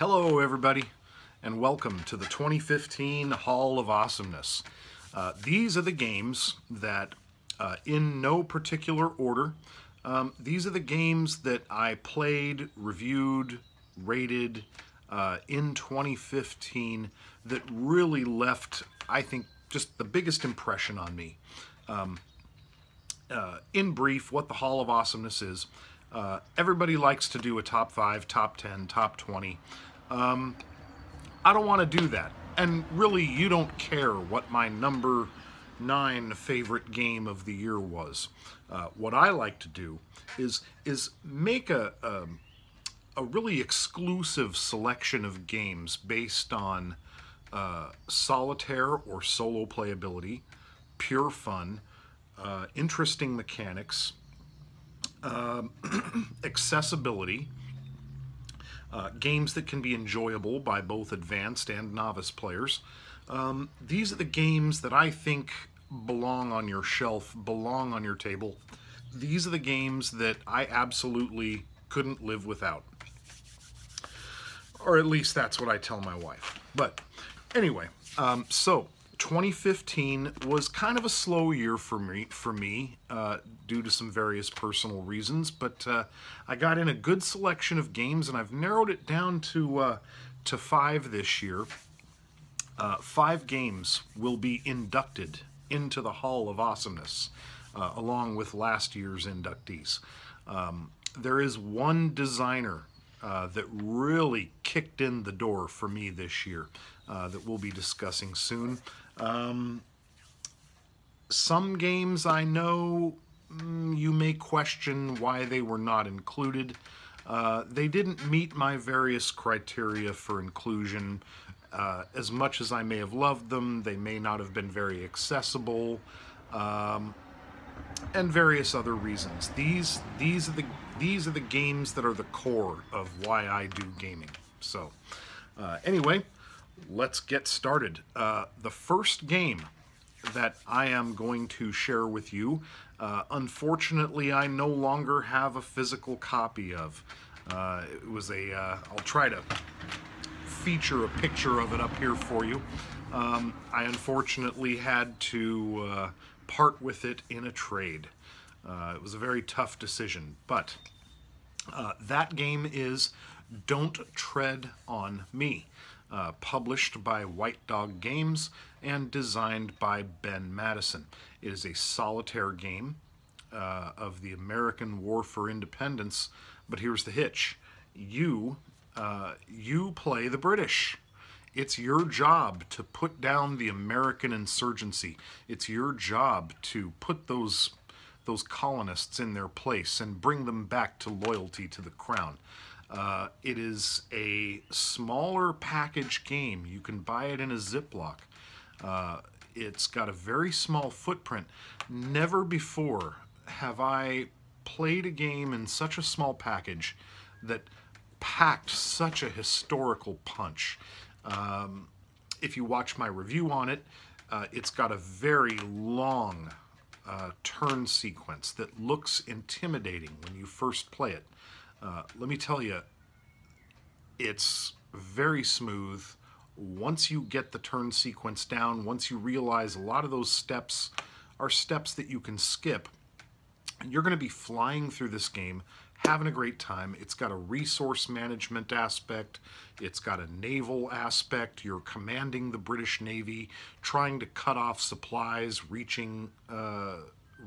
Hello, everybody, and welcome to the 2015 Hall of Awesomeness. Uh, these are the games that, uh, in no particular order, um, these are the games that I played, reviewed, rated uh, in 2015 that really left, I think, just the biggest impression on me. Um, uh, in brief, what the Hall of Awesomeness is, uh, everybody likes to do a top 5, top 10, top 20. Um, I don't want to do that. And really, you don't care what my number nine favorite game of the year was. Uh, what I like to do is is make a, a, a really exclusive selection of games based on uh, solitaire or solo playability, pure fun, uh, interesting mechanics, um, accessibility, uh, games that can be enjoyable by both advanced and novice players. Um, these are the games that I think belong on your shelf, belong on your table. These are the games that I absolutely couldn't live without. Or at least that's what I tell my wife. But anyway, um, so 2015 was kind of a slow year for me, for me uh, due to some various personal reasons, but uh, I got in a good selection of games and I've narrowed it down to, uh, to five this year. Uh, five games will be inducted into the Hall of Awesomeness, uh, along with last year's inductees. Um, there is one designer uh, that really kicked in the door for me this year that we'll be discussing soon. Um, some games I know mm, you may question why they were not included. Uh, they didn't meet my various criteria for inclusion. Uh, as much as I may have loved them, they may not have been very accessible, um, and various other reasons. These these are the these are the games that are the core of why I do gaming. So, uh, anyway let's get started. Uh, the first game that I am going to share with you, uh, unfortunately, I no longer have a physical copy of. Uh, it was a. will uh, try to feature a picture of it up here for you. Um, I unfortunately had to uh, part with it in a trade. Uh, it was a very tough decision, but that game is Don't Tread on Me uh, published by White Dog Games and designed by Ben Madison. It is a solitaire game uh, of the American War for Independence, but here's the hitch. You, uh, you play the British. It's your job to put down the American insurgency. It's your job to put those those colonists in their place and bring them back to loyalty to the crown. Uh, it is a smaller package game. You can buy it in a Ziploc. Uh, it's got a very small footprint. Never before have I played a game in such a small package that packed such a historical punch. Um, if you watch my review on it, uh, it's got a very long uh, turn sequence that looks intimidating when you first play it. Uh, let me tell you, it's very smooth. Once you get the turn sequence down, once you realize a lot of those steps are steps that you can skip, you're going to be flying through this game, having a great time. It's got a resource management aspect. It's got a naval aspect. You're commanding the British Navy, trying to cut off supplies, reaching, uh,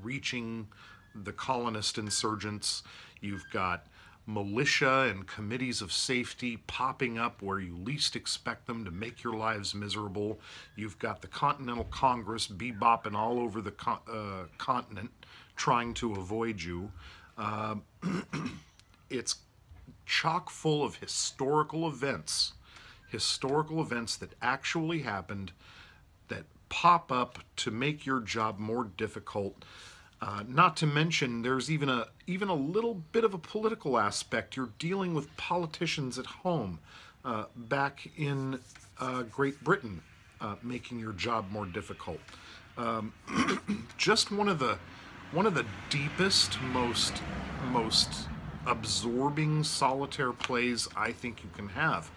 reaching the colonist insurgents. You've got militia and committees of safety popping up where you least expect them to make your lives miserable. You've got the Continental Congress bebopping all over the co uh, continent trying to avoid you. Uh, it's chock full of historical events, historical events that actually happened that pop up to make your job more difficult uh, not to mention, there's even a even a little bit of a political aspect. You're dealing with politicians at home, uh, back in uh, Great Britain, uh, making your job more difficult. Um, just one of the one of the deepest, most most absorbing solitaire plays I think you can have.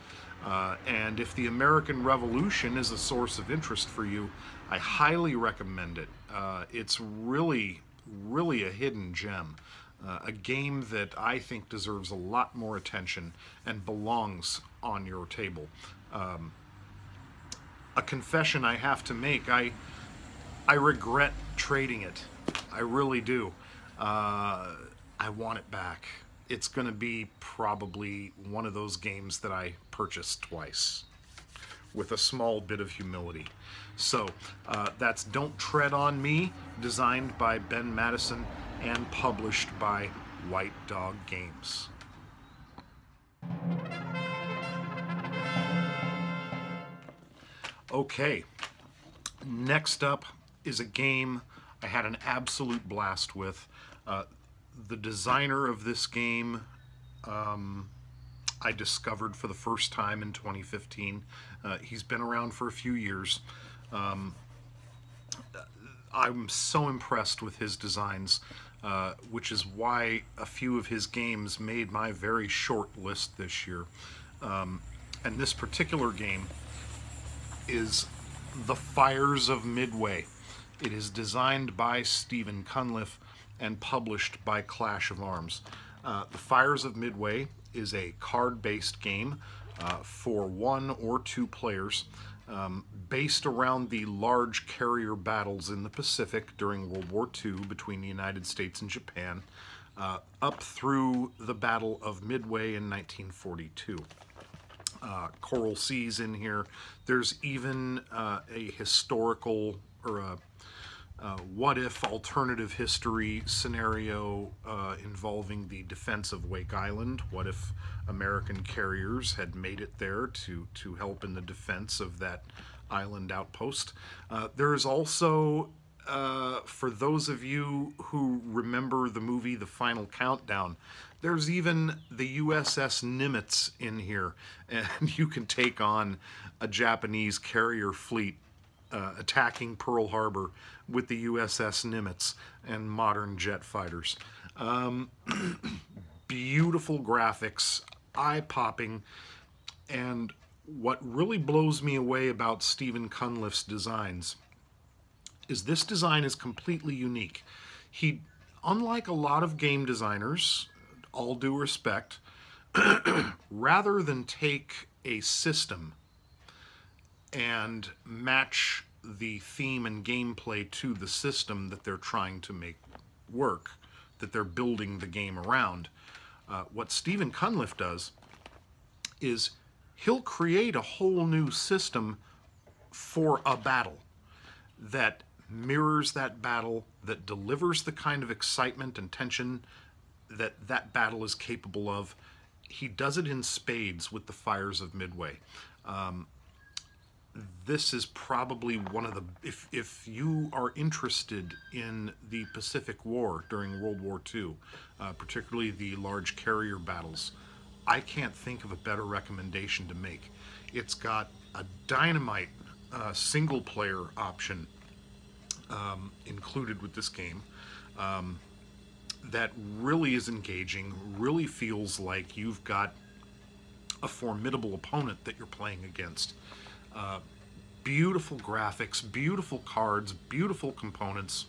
Uh, and if the American Revolution is a source of interest for you, I highly recommend it. Uh, it's really, really a hidden gem. Uh, a game that I think deserves a lot more attention and belongs on your table. Um, a confession I have to make, I, I regret trading it. I really do. Uh, I want it back. It's going to be probably one of those games that I purchased twice with a small bit of humility. So uh, that's Don't Tread on Me, designed by Ben Madison and published by White Dog Games. Okay, next up is a game I had an absolute blast with. Uh, the designer of this game um, I discovered for the first time in 2015. Uh, he's been around for a few years. Um, I'm so impressed with his designs, uh, which is why a few of his games made my very short list this year. Um, and this particular game is The Fires of Midway. It is designed by Stephen Cunliffe and published by Clash of Arms. Uh, the Fires of Midway is a card-based game uh, for one or two players um, based around the large carrier battles in the Pacific during World War II between the United States and Japan, uh, up through the Battle of Midway in 1942. Uh, Coral Seas in here. There's even uh, a historical or a uh, what if alternative history scenario uh, involving the defense of Wake Island. What if American carriers had made it there to, to help in the defense of that island outpost? Uh, there is also, uh, for those of you who remember the movie The Final Countdown, there's even the USS Nimitz in here, and you can take on a Japanese carrier fleet uh, attacking Pearl Harbor with the USS Nimitz and modern jet fighters. Um, beautiful graphics, eye-popping, and what really blows me away about Stephen Cunliffe's designs is this design is completely unique. He, unlike a lot of game designers, all due respect, rather than take a system and match the theme and gameplay to the system that they're trying to make work, that they're building the game around. Uh, what Stephen Cunliffe does is he'll create a whole new system for a battle that mirrors that battle, that delivers the kind of excitement and tension that that battle is capable of. He does it in spades with the Fires of Midway. Um, this is probably one of the if if you are interested in the Pacific War during World War II, uh, particularly the large carrier battles, I can't think of a better recommendation to make. It's got a dynamite uh, single player option um, included with this game. Um, that really is engaging, really feels like you've got a formidable opponent that you're playing against. Uh, beautiful graphics, beautiful cards, beautiful components.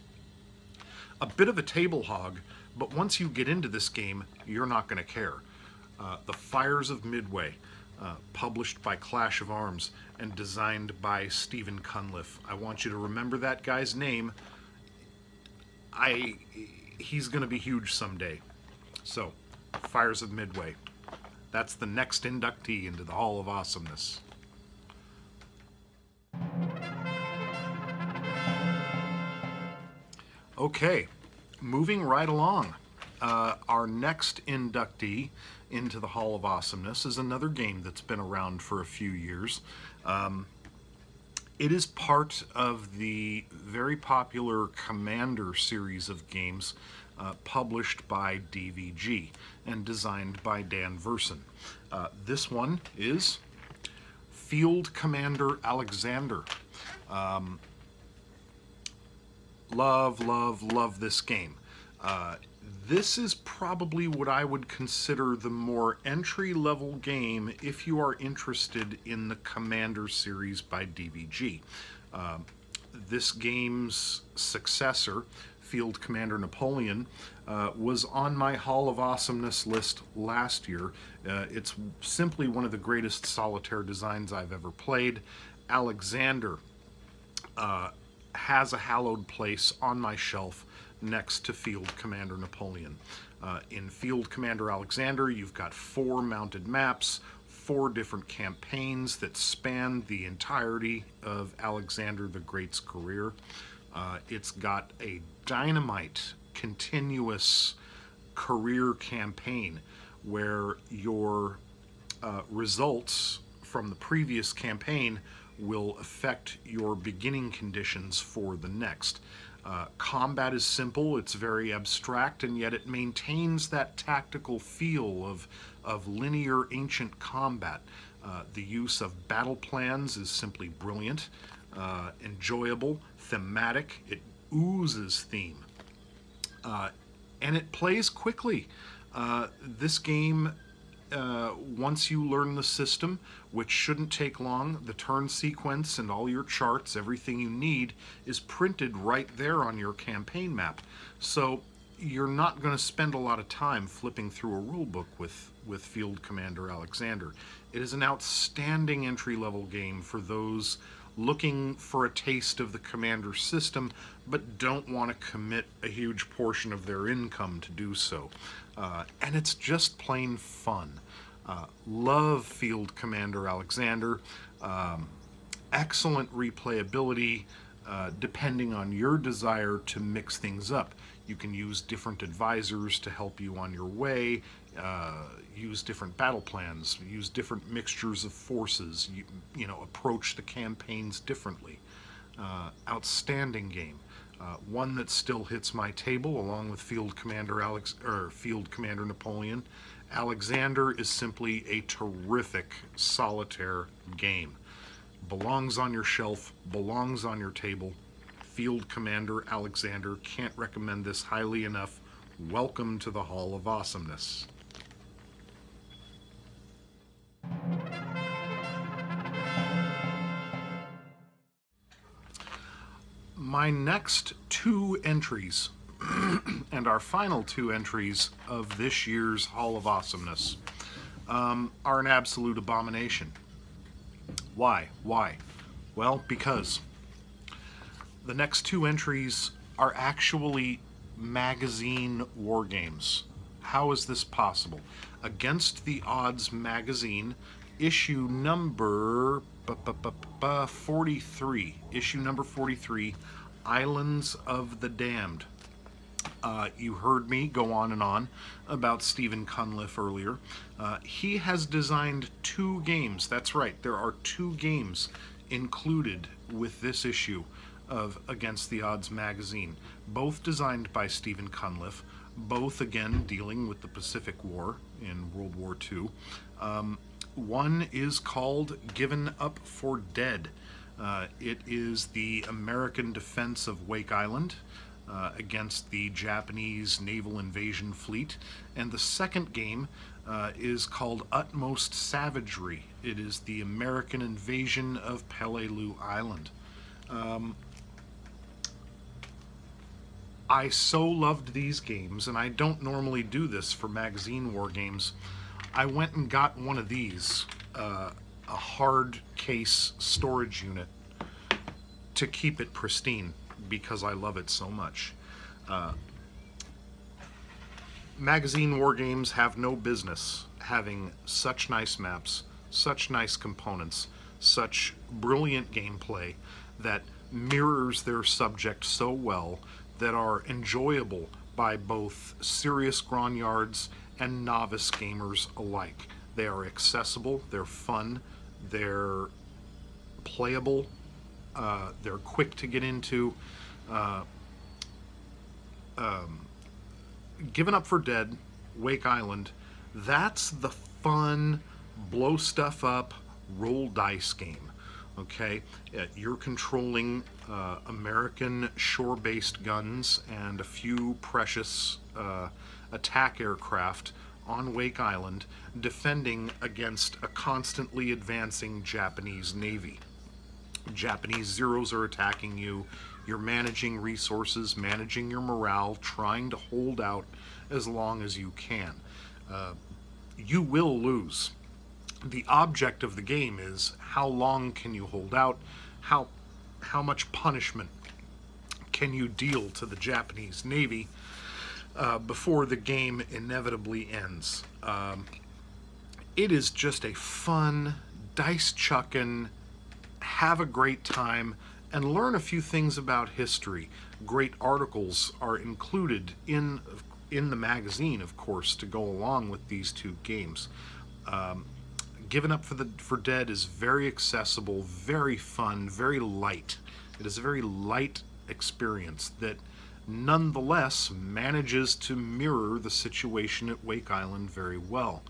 A bit of a table hog, but once you get into this game, you're not going to care. Uh, the Fires of Midway, uh, published by Clash of Arms and designed by Stephen Cunliffe. I want you to remember that guy's name. I, he's going to be huge someday. So, Fires of Midway. That's the next inductee into the Hall of Awesomeness. Okay, moving right along. Uh, our next inductee into the Hall of Awesomeness is another game that's been around for a few years. Um, it is part of the very popular Commander series of games uh, published by DVG and designed by Dan Verssen. Uh, this one is Field Commander Alexander. Um, love, love, love this game. Uh, this is probably what I would consider the more entry level game if you are interested in the Commander series by DVG. Uh, this game's successor, Field Commander Napoleon, uh, was on my Hall of Awesomeness list last year. Uh, it's simply one of the greatest solitaire designs I've ever played. Alexander uh, has a hallowed place on my shelf next to Field Commander Napoleon. Uh, in Field Commander Alexander, you've got four mounted maps, four different campaigns that span the entirety of Alexander the Great's career. Uh, it's got a dynamite, continuous career campaign where your uh, results from the previous campaign will affect your beginning conditions for the next. Uh, combat is simple, it's very abstract, and yet it maintains that tactical feel of, of linear ancient combat. Uh, the use of battle plans is simply brilliant, uh, enjoyable, thematic, it oozes theme. Uh, and it plays quickly. Uh, this game uh, once you learn the system, which shouldn't take long, the turn sequence and all your charts, everything you need, is printed right there on your campaign map. So you're not going to spend a lot of time flipping through a rulebook with, with Field Commander Alexander. It is an outstanding entry-level game for those looking for a taste of the Commander system, but don't want to commit a huge portion of their income to do so. Uh, and it's just plain fun. Uh, love Field Commander Alexander. Um, excellent replayability, uh, depending on your desire to mix things up. You can use different advisors to help you on your way, uh, use different battle plans, use different mixtures of forces, you, you know, approach the campaigns differently. Uh, outstanding game. Uh, one that still hits my table along with Field Commander Alex or Field Commander Napoleon. Alexander is simply a terrific solitaire game. Belongs on your shelf, belongs on your table. Field Commander Alexander can't recommend this highly enough. Welcome to the Hall of Awesomeness. My next two entries, and our final two entries of this year's Hall of Awesomeness, um, are an absolute abomination. Why? Why? Well, because the next two entries are actually magazine war games. How is this possible? Against the Odds magazine, issue number 43, issue number 43, Islands of the Damned. Uh, you heard me go on and on about Stephen Cunliffe earlier. Uh, he has designed two games. That's right, there are two games included with this issue of Against the Odds magazine, both designed by Stephen Cunliffe, both again dealing with the Pacific War in World War II. Um, one is called Given Up for Dead. Uh, it is the American defense of Wake Island uh, against the Japanese naval invasion fleet. And the second game uh, is called Utmost Savagery. It is the American invasion of Peleliu Island. Um, I so loved these games, and I don't normally do this for magazine war games, I went and got one of these, uh, a hard case storage unit to keep it pristine because I love it so much. Uh, magazine war games have no business having such nice maps, such nice components, such brilliant gameplay that mirrors their subject so well that are enjoyable by both serious grognards and novice gamers alike. They are accessible, they're fun, they're playable, uh, they're quick to get into. Uh, um, Given Up for Dead, Wake Island, that's the fun, blow stuff up, roll dice game. Okay, uh, you're controlling uh, American shore-based guns and a few precious uh, attack aircraft on Wake Island, defending against a constantly advancing Japanese navy. Japanese zeros are attacking you. You're managing resources, managing your morale, trying to hold out as long as you can. Uh, you will lose. The object of the game is how long can you hold out? How how much punishment can you deal to the Japanese Navy uh, before the game inevitably ends? Um, it is just a fun, dice chucking, have a great time, and learn a few things about history. Great articles are included in in the magazine, of course, to go along with these two games. Um, Given Up for the for Dead is very accessible, very fun, very light. It is a very light experience that nonetheless manages to mirror the situation at Wake Island very well.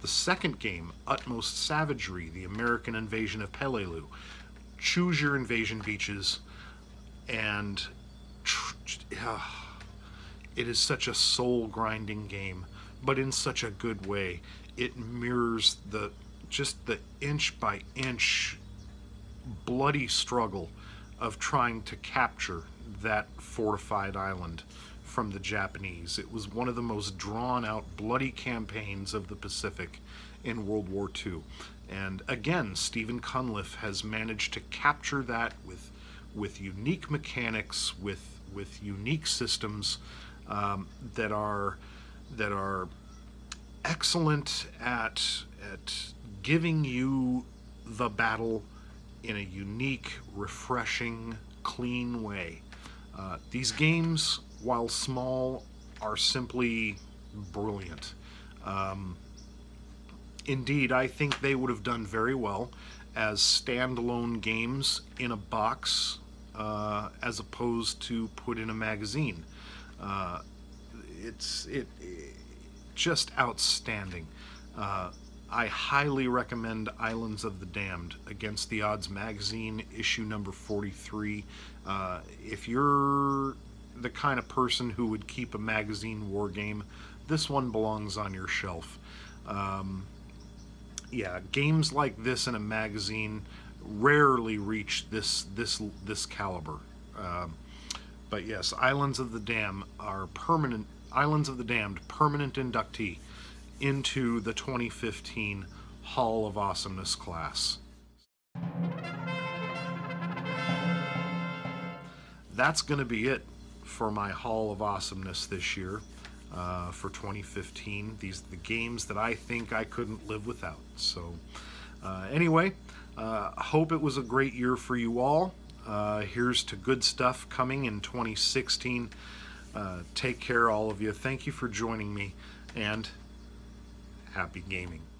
The second game, Utmost Savagery, the American invasion of Peleliu. Choose your invasion beaches and it is such a soul grinding game, but in such a good way. It mirrors the just the inch by inch bloody struggle of trying to capture that fortified island from the Japanese. It was one of the most drawn out, bloody campaigns of the Pacific in World War II. And again, Stephen Cunliffe has managed to capture that with with unique mechanics, with with unique systems um, that are that are excellent at at giving you the battle in a unique, refreshing, clean way. Uh, these games, while small, are simply brilliant. Um, indeed, I think they would have done very well as standalone games in a box uh, as opposed to put in a magazine. Uh, it's it, it, just outstanding. Uh, I highly recommend Islands of the Damned Against the Odds magazine, issue number 43. Uh, if you're the kind of person who would keep a magazine war game, this one belongs on your shelf. Um, yeah, games like this in a magazine rarely reach this this this caliber. Um, but yes, Islands of the Dam are permanent. Islands of the Damned permanent inductee into the 2015 Hall of Awesomeness class. That's going to be it for my Hall of Awesomeness this year uh, for 2015. These are the games that I think I couldn't live without. So, uh, anyway, uh, hope it was a great year for you all. Uh, here's to good stuff coming in 2016. Uh, take care, all of you. Thank you for joining me, and happy gaming.